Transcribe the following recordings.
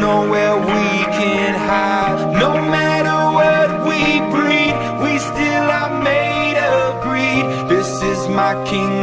Nowhere we can hide. No matter what we breed We still are made of greed. This is my kingdom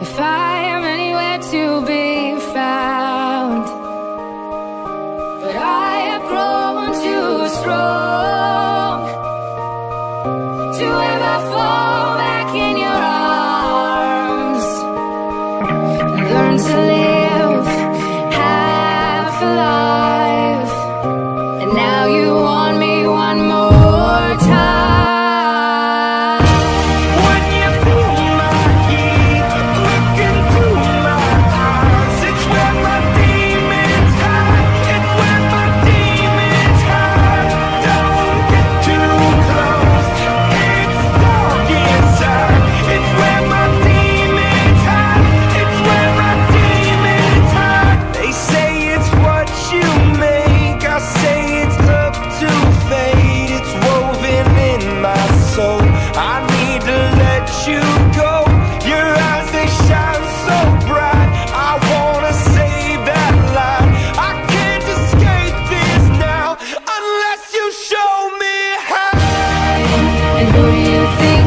if I am anywhere to be found. But I have grown too strong. do you think?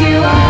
you. are